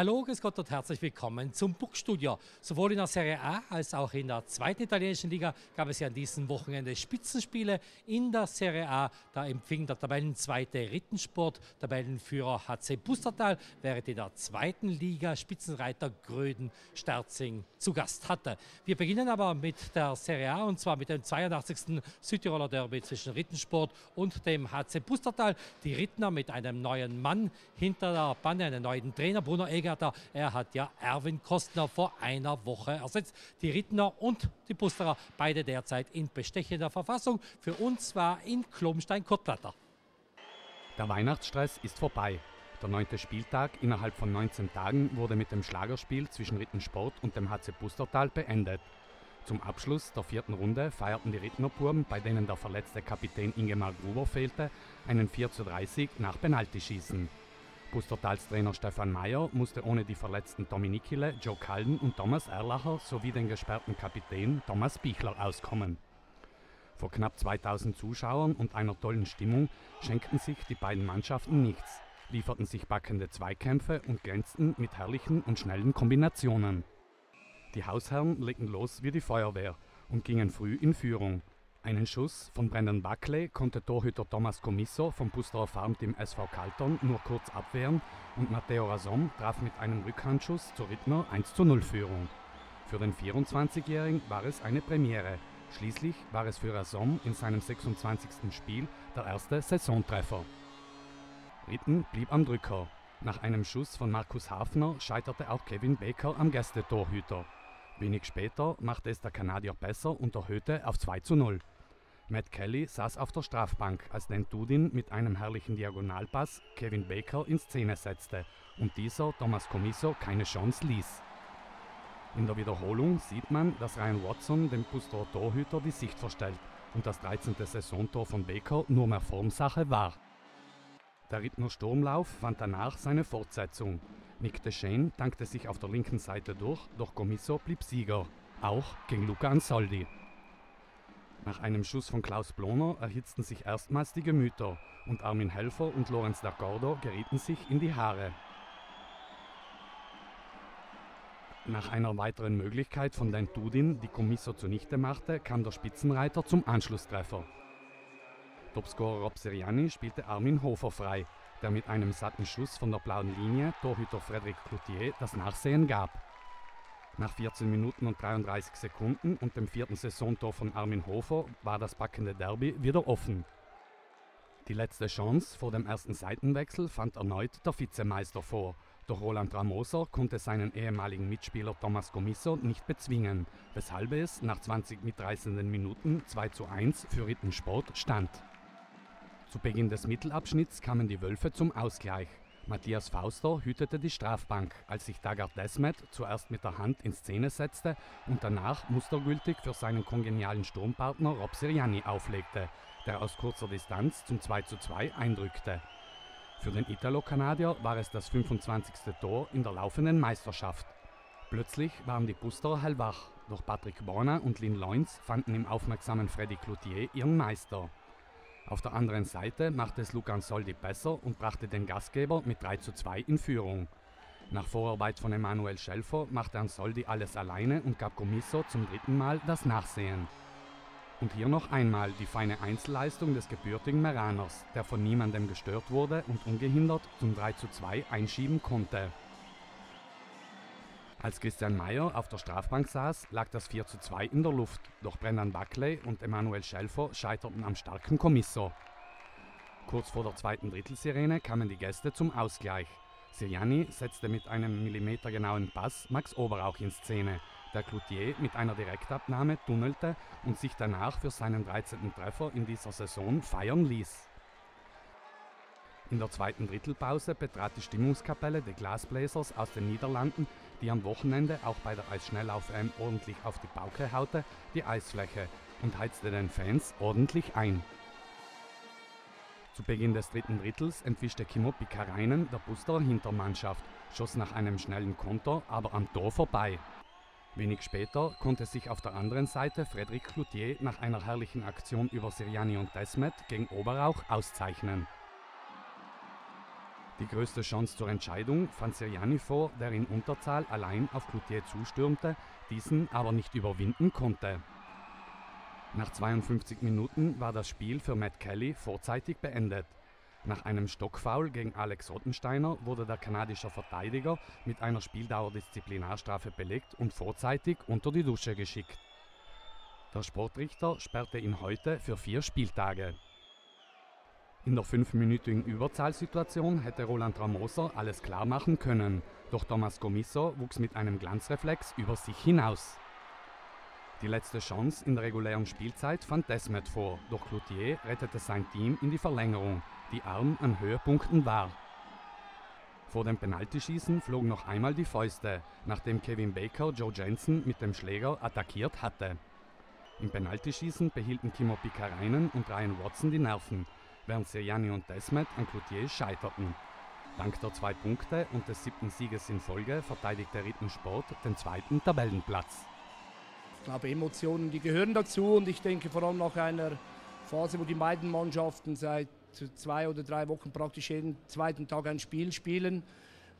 Hallo, grüß Gott und herzlich willkommen zum Bookstudio. Sowohl in der Serie A als auch in der zweiten italienischen Liga gab es ja an diesem Wochenende Spitzenspiele. In der Serie A, da empfing der Tabellenzweite Rittensport, Tabellenführer HC Bustertal, während in der zweiten Liga Spitzenreiter Gröden Sterzing zu Gast hatte. Wir beginnen aber mit der Serie A und zwar mit dem 82. Südtiroler Derby zwischen Rittensport und dem HC Bustertal. Die Rittner mit einem neuen Mann hinter der Bande, einen neuen Trainer, Bruno Eger Regatta. Er hat ja Erwin Kostner vor einer Woche ersetzt. Die Rittner und die Pusterer, beide derzeit in bestechender Verfassung. Für uns war in Klomstein-Kottlatter. Der Weihnachtsstress ist vorbei. Der neunte Spieltag innerhalb von 19 Tagen wurde mit dem Schlagerspiel zwischen Rittensport und dem HC Pustertal beendet. Zum Abschluss der vierten Runde feierten die Rittnerburben, bei denen der verletzte Kapitän Ingemar Gruber fehlte, einen 4 zu 30 nach Penaltyschießen. Pustertals Trainer Stefan Mayer musste ohne die verletzten Dominikile, Joe Calden und Thomas Erlacher sowie den gesperrten Kapitän Thomas Bichler auskommen. Vor knapp 2000 Zuschauern und einer tollen Stimmung schenkten sich die beiden Mannschaften nichts, lieferten sich backende Zweikämpfe und glänzten mit herrlichen und schnellen Kombinationen. Die Hausherren legten los wie die Feuerwehr und gingen früh in Führung, einen Schuss von Brendan Buckley konnte Torhüter Thomas Comisso vom Pusterer Farmteam SV Kalton nur kurz abwehren und Matteo Rasom traf mit einem Rückhandschuss zur Rittner 1 zu 0 Führung. Für den 24-Jährigen war es eine Premiere. Schließlich war es für Rasom in seinem 26. Spiel der erste Saisontreffer. Ritten blieb am Drücker. Nach einem Schuss von Markus Hafner scheiterte auch Kevin Baker am Gästetorhüter. Wenig später machte es der Kanadier besser und erhöhte auf 2 zu 0. Matt Kelly saß auf der Strafbank, als Dan Dudin mit einem herrlichen Diagonalpass Kevin Baker in Szene setzte und dieser Thomas Comiso keine Chance ließ. In der Wiederholung sieht man, dass Ryan Watson dem Puster Torhüter die Sicht verstellt und das 13. Saisontor von Baker nur mehr Formsache war. Der Rittner Sturmlauf fand danach seine Fortsetzung. Nick DeShane tankte sich auf der linken Seite durch, doch Comiso blieb Sieger, auch gegen Luca Ansoldi. Nach einem Schuss von Klaus Bloner erhitzten sich erstmals die Gemüter und Armin Helfer und Lorenz D'Accordo gerieten sich in die Haare. Nach einer weiteren Möglichkeit von Dan Dudin, die Commisso zunichte machte, kam der Spitzenreiter zum Anschlusstreffer. Topscorer Rob Seriani spielte Armin Hofer frei, der mit einem satten Schuss von der blauen Linie Torhüter Frederic Cloutier das Nachsehen gab. Nach 14 Minuten und 33 Sekunden und dem vierten Saisontor von Armin Hofer war das packende Derby wieder offen. Die letzte Chance vor dem ersten Seitenwechsel fand erneut der Vizemeister vor, doch Roland Ramoser konnte seinen ehemaligen Mitspieler Thomas Gomisso nicht bezwingen, weshalb es nach 20 mitreißenden Minuten 2 zu 1 für Rittensport stand. Zu Beginn des Mittelabschnitts kamen die Wölfe zum Ausgleich. Matthias Fauster hütete die Strafbank, als sich Dagard Desmet zuerst mit der Hand in Szene setzte und danach mustergültig für seinen kongenialen Sturmpartner Rob Sirianni auflegte, der aus kurzer Distanz zum 2:2 eindrückte. Für den Italo-Kanadier war es das 25. Tor in der laufenden Meisterschaft. Plötzlich waren die Busterer hellwach, doch Patrick Borna und Lynn Loins fanden im aufmerksamen Freddy Cloutier ihren Meister. Auf der anderen Seite machte es Lucan Soldi besser und brachte den Gastgeber mit 3 zu 2 in Führung. Nach Vorarbeit von Emanuel Schelfer machte Ansoldi alles alleine und gab Comiso zum dritten Mal das Nachsehen. Und hier noch einmal die feine Einzelleistung des gebürtigen Meraners, der von niemandem gestört wurde und ungehindert zum 3 zu 2 einschieben konnte. Als Christian Mayer auf der Strafbank saß, lag das 4 zu 2 in der Luft, doch Brendan Buckley und Emanuel Schelfer scheiterten am starken Kommisso. Kurz vor der zweiten Drittelsirene kamen die Gäste zum Ausgleich. Siriani setzte mit einem millimetergenauen Pass Max Oberauch in Szene, der Cloutier mit einer Direktabnahme tunnelte und sich danach für seinen 13. Treffer in dieser Saison feiern ließ. In der zweiten Drittelpause betrat die Stimmungskapelle der Glasblazers aus den Niederlanden, die am Wochenende auch bei der Eisschnelllauf-WM ordentlich auf die Pauke haute, die Eisfläche und heizte den Fans ordentlich ein. Zu Beginn des dritten Drittels entwischte Kimmo Pikarainen der Busterer Hintermannschaft, schoss nach einem schnellen Konter aber am Tor vorbei. Wenig später konnte sich auf der anderen Seite Frederic Cloutier nach einer herrlichen Aktion über Siriani und Desmet gegen Oberauch auszeichnen. Die größte Chance zur Entscheidung fand Siriani vor, der in Unterzahl allein auf Cloutier zustürmte, diesen aber nicht überwinden konnte. Nach 52 Minuten war das Spiel für Matt Kelly vorzeitig beendet. Nach einem Stockfoul gegen Alex Rottensteiner wurde der kanadische Verteidiger mit einer Spieldauerdisziplinarstrafe belegt und vorzeitig unter die Dusche geschickt. Der Sportrichter sperrte ihn heute für vier Spieltage. In der fünfminütigen Überzahlsituation hätte Roland Ramoser alles klar machen können, doch Thomas Gomisso wuchs mit einem Glanzreflex über sich hinaus. Die letzte Chance in der regulären Spielzeit fand Desmet vor, doch Cloutier rettete sein Team in die Verlängerung, die arm an Höhepunkten war. Vor dem Penaltyschießen flogen noch einmal die Fäuste, nachdem Kevin Baker Joe Jensen mit dem Schläger attackiert hatte. Im Penaltyschießen behielten Timo Pikarainen und Ryan Watson die Nerven, während Sejani und Desmet an Cloutier scheiterten. Dank der zwei Punkte und des siebten Sieges in Folge verteidigt der Rittensport den zweiten Tabellenplatz. Ich glaube, Emotionen, die gehören dazu und ich denke vor allem nach einer Phase, wo die beiden Mannschaften seit zwei oder drei Wochen praktisch jeden zweiten Tag ein Spiel spielen,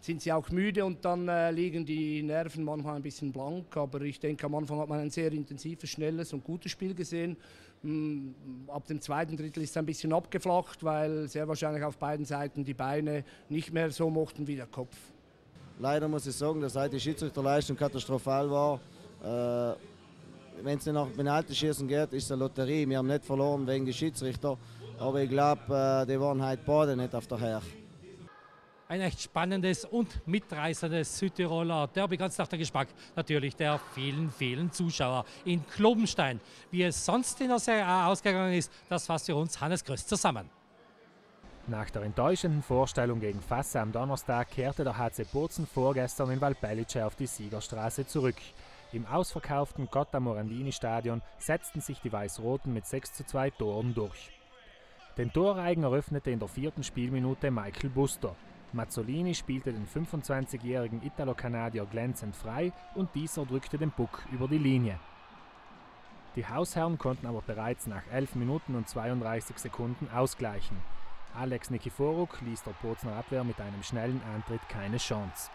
sind sie auch müde und dann äh, liegen die Nerven manchmal ein bisschen blank. Aber ich denke, am Anfang hat man ein sehr intensives, schnelles und gutes Spiel gesehen. Mm, ab dem zweiten Drittel ist es ein bisschen abgeflacht, weil sehr wahrscheinlich auf beiden Seiten die Beine nicht mehr so mochten wie der Kopf. Leider muss ich sagen, dass heute die Schiedsrichterleistung katastrophal war. Äh, Wenn es nicht nach Penaltyschießen geht, ist es eine Lotterie. Wir haben nicht verloren wegen der Schiedsrichter. Aber ich glaube, äh, die waren heute beide nicht auf der Höhe. Ein echt spannendes und mitreißendes Südtiroler Derby, ganz nach der Geschmack natürlich der vielen, vielen Zuschauer in Klobenstein. Wie es sonst in der Serie A ausgegangen ist, das fasst für uns Hannes Größ zusammen. Nach der enttäuschenden Vorstellung gegen Fasse am Donnerstag kehrte der HC Bozen vorgestern in Valpellice auf die Siegerstraße zurück. Im ausverkauften Cotta Morandini Stadion setzten sich die Weiß-Roten mit 6 zu 2 Toren durch. Den Torreigen eröffnete in der vierten Spielminute Michael Buster. Mazzolini spielte den 25-jährigen Italo-Kanadier glänzend frei und dieser drückte den Puck über die Linie. Die Hausherren konnten aber bereits nach 11 Minuten und 32 Sekunden ausgleichen. Alex Nikiforuk ließ der Bozner Abwehr mit einem schnellen Antritt keine Chance.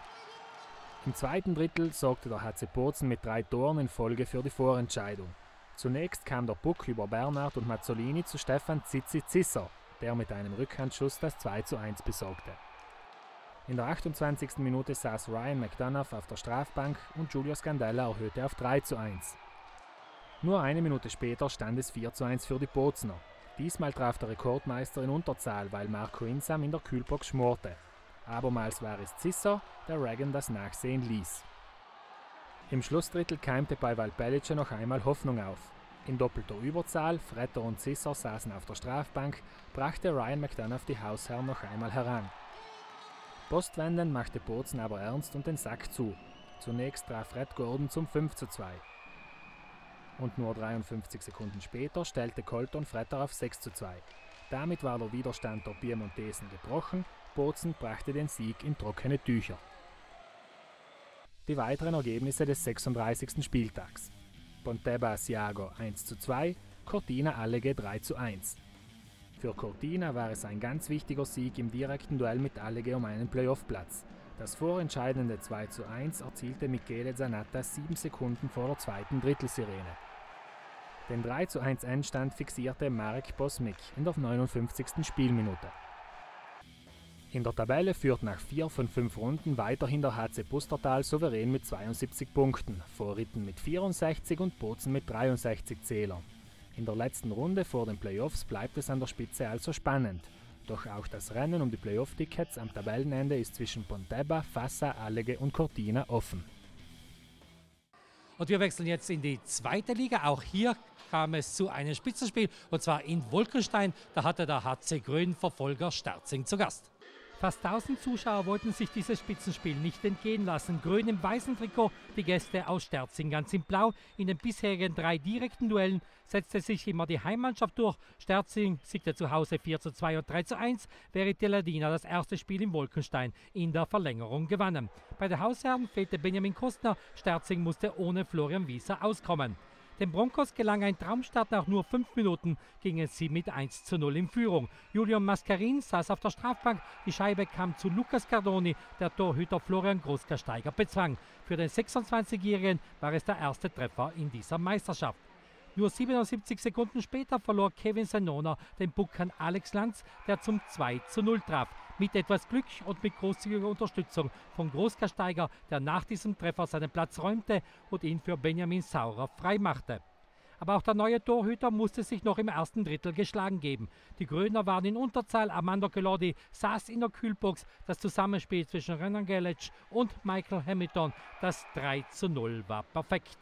Im zweiten Drittel sorgte der HC Bozen mit drei Toren in Folge für die Vorentscheidung. Zunächst kam der Puck über Bernhard und Mazzolini zu Stefan Zizi Zisser, der mit einem Rückhandschuss das 2 zu 1 besorgte. In der 28. Minute saß Ryan McDonough auf der Strafbank und Julio Scandella erhöhte auf 3 zu 1. Nur eine Minute später stand es 4 zu 1 für die Bozner. Diesmal traf der Rekordmeister in Unterzahl, weil Marco Insam in der Kühlbox schmorte. Abermals war es Zisser, der Reagan das Nachsehen ließ. Im Schlussdrittel keimte bei Valpellice noch einmal Hoffnung auf. In doppelter Überzahl, Fretter und Zisser saßen auf der Strafbank, brachte Ryan McDonough die Hausherren noch einmal heran. Postwendend machte Bozen aber ernst und den Sack zu. Zunächst traf Red Gordon zum 5 zu 2. Und nur 53 Sekunden später stellte Colton Fretter auf 6 zu 2. Damit war der Widerstand der Piemontesen gebrochen, Bozen brachte den Sieg in trockene Tücher. Die weiteren Ergebnisse des 36. Spieltags. Ponteba Siago 1 zu 2, Cortina Allege 3 zu 1. Für Cortina war es ein ganz wichtiger Sieg im direkten Duell mit Allege um einen Playoff-Platz. Das vorentscheidende 2 zu 1 erzielte Michele Zanatta sieben Sekunden vor der zweiten Drittelsirene. Den 3 zu 1 Endstand fixierte Marek Bosmik in der 59. Spielminute. In der Tabelle führt nach vier von fünf Runden weiterhin der HC Pustertal souverän mit 72 Punkten, vor Ritten mit 64 und Bozen mit 63 Zählern. In der letzten Runde vor den Playoffs bleibt es an der Spitze also spannend. Doch auch das Rennen um die Playoff-Tickets am Tabellenende ist zwischen Ponteba, Fassa, Allege und Cortina offen. Und wir wechseln jetzt in die zweite Liga. Auch hier kam es zu einem Spitzenspiel und zwar in Wolkenstein. Da hatte der HC Grün Verfolger Sterzing zu Gast. Fast 1000 Zuschauer wollten sich dieses Spitzenspiel nicht entgehen lassen. Grün im weißen Trikot, die Gäste aus Sterzing ganz in Blau. In den bisherigen drei direkten Duellen setzte sich immer die Heimmannschaft durch. Sterzing siegte zu Hause 4 zu 2 und 3 zu 1, während die Ladiner das erste Spiel in Wolkenstein in der Verlängerung gewannen. Bei den Hausherren fehlte Benjamin Kostner. Sterzing musste ohne Florian Wieser auskommen. Den Broncos gelang ein Traumstart nach nur fünf Minuten, gingen sie mit 1 zu 0 in Führung. Julian Mascarin saß auf der Strafbank, die Scheibe kam zu Lukas Cardoni, der Torhüter Florian Großgasteiger bezwang. Für den 26-Jährigen war es der erste Treffer in dieser Meisterschaft. Nur 77 Sekunden später verlor Kevin Sanona den Puck an Alex Lanz, der zum 2 zu 0 traf. Mit etwas Glück und mit großzügiger Unterstützung von Großgasteiger, der nach diesem Treffer seinen Platz räumte und ihn für Benjamin Saurer freimachte. Aber auch der neue Torhüter musste sich noch im ersten Drittel geschlagen geben. Die Gröner waren in Unterzahl. Armando Gelodi saß in der Kühlbox. Das Zusammenspiel zwischen Renan Gelic und Michael Hamilton, das 3 zu 0 war perfekt.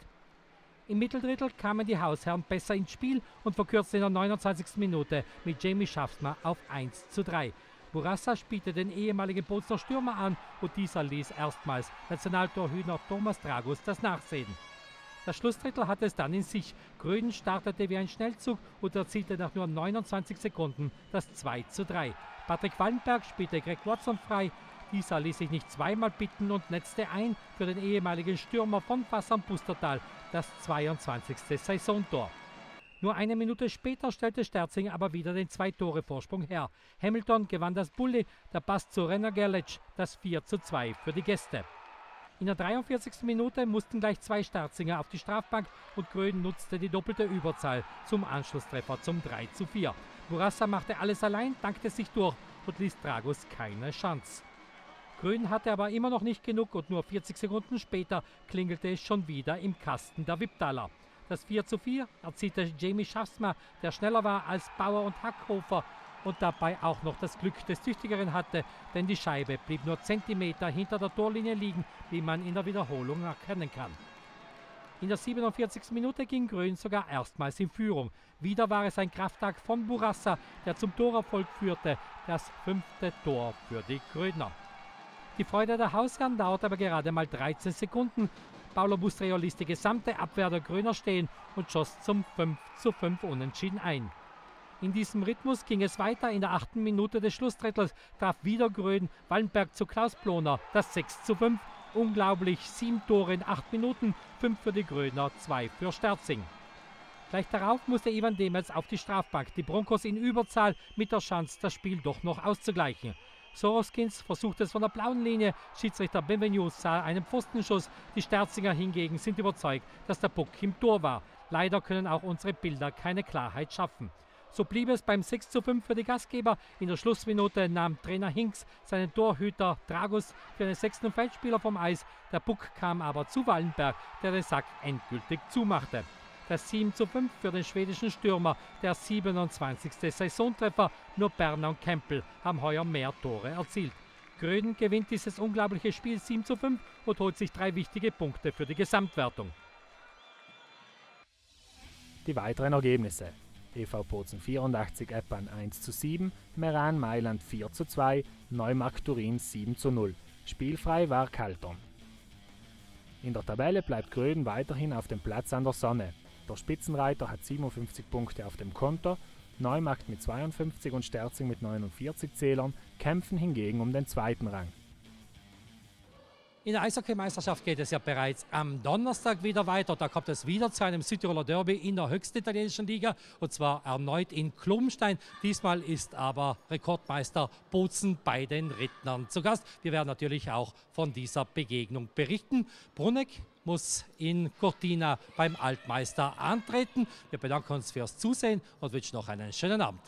Im Mitteldrittel kamen die Hausherren besser ins Spiel und verkürzten in der 29. Minute mit Jamie Schaffner auf 1 zu 3. Burassa spielte den ehemaligen Bozener Stürmer an und dieser ließ erstmals Nationaltorhüter Thomas Dragus das Nachsehen. Das Schlussdrittel hatte es dann in sich. Gröden startete wie ein Schnellzug und erzielte nach nur 29 Sekunden das 2 zu 3. Patrick Wallenberg spielte Greg Watson frei dieser ließ sich nicht zweimal bitten und netzte ein für den ehemaligen Stürmer von Fassam Pustertal das 22. Saisontor. Nur eine Minute später stellte Sterzing aber wieder den Zwei-Tore-Vorsprung her. Hamilton gewann das Bulli, der Pass zu Renner Gerlitsch, das 4 zu 2 für die Gäste. In der 43. Minute mussten gleich zwei Sterzinger auf die Strafbank und Gröden nutzte die doppelte Überzahl zum Anschlusstreffer zum 3 zu 4. Burassa machte alles allein, dankte sich durch und ließ Dragos keine Chance. Grün hatte aber immer noch nicht genug und nur 40 Sekunden später klingelte es schon wieder im Kasten der Wiptaler. Das 4 zu 4 erzielte Jamie Schaffsmer, der schneller war als Bauer und Hackhofer und dabei auch noch das Glück des Tüchtigeren hatte, denn die Scheibe blieb nur Zentimeter hinter der Torlinie liegen, wie man in der Wiederholung erkennen kann. In der 47. Minute ging Grün sogar erstmals in Führung. Wieder war es ein Krafttag von Burassa, der zum Torerfolg führte, das fünfte Tor für die Grüner. Die Freude der Hausherren dauert aber gerade mal 13 Sekunden. Paolo Bustreo ließ die gesamte Abwehr der Grüner stehen und schoss zum 5 zu 5 Unentschieden ein. In diesem Rhythmus ging es weiter. In der achten Minute des Schlussdrittels traf wieder Grön Wallenberg zu Klaus Ploner das 6 zu 5. Unglaublich, sieben Tore in acht Minuten, fünf für die Gröner, zwei für Sterzing. Gleich darauf musste Ivan Demetz auf die Strafbank. Die Broncos in Überzahl mit der Chance, das Spiel doch noch auszugleichen. Soroskins versucht es von der blauen Linie. Schiedsrichter Benvenu sah einen Pfostenschuss. Die Sterzinger hingegen sind überzeugt, dass der Puck im Tor war. Leider können auch unsere Bilder keine Klarheit schaffen. So blieb es beim 6 zu 5 für die Gastgeber. In der Schlussminute nahm Trainer Hinks seinen Torhüter Dragus für den sechsten Feldspieler vom Eis. Der Puck kam aber zu Wallenberg, der den Sack endgültig zumachte. Das 7 zu 5 für den schwedischen Stürmer, der 27. Saisontreffer. Nur Berner und Kempel haben heuer mehr Tore erzielt. Gröden gewinnt dieses unglaubliche Spiel 7 zu 5 und holt sich drei wichtige Punkte für die Gesamtwertung. Die weiteren Ergebnisse. EV Bozen 84 Eppan 1 zu 7, Meran Mailand 4 zu 2, Neumarkt Turin 7 zu 0. Spielfrei war Kalton. In der Tabelle bleibt Gröden weiterhin auf dem Platz an der Sonne. Der Spitzenreiter hat 57 Punkte auf dem Konto, Neumarkt mit 52 und Sterzing mit 49 Zählern kämpfen hingegen um den zweiten Rang. In der Eishockeymeisterschaft geht es ja bereits am Donnerstag wieder weiter. Da kommt es wieder zu einem Südtiroler Derby in der höchsten italienischen Liga und zwar erneut in Klumstein. Diesmal ist aber Rekordmeister Bozen bei den Rittnern zu Gast. Wir werden natürlich auch von dieser Begegnung berichten. Bruneck muss in Cortina beim Altmeister antreten. Wir bedanken uns fürs Zusehen und wünschen noch einen schönen Abend.